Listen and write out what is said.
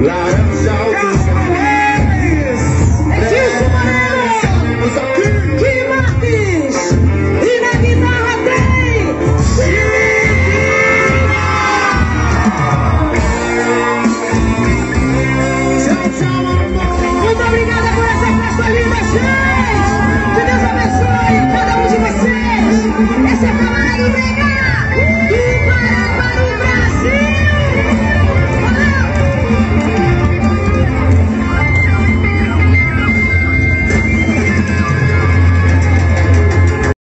lions out.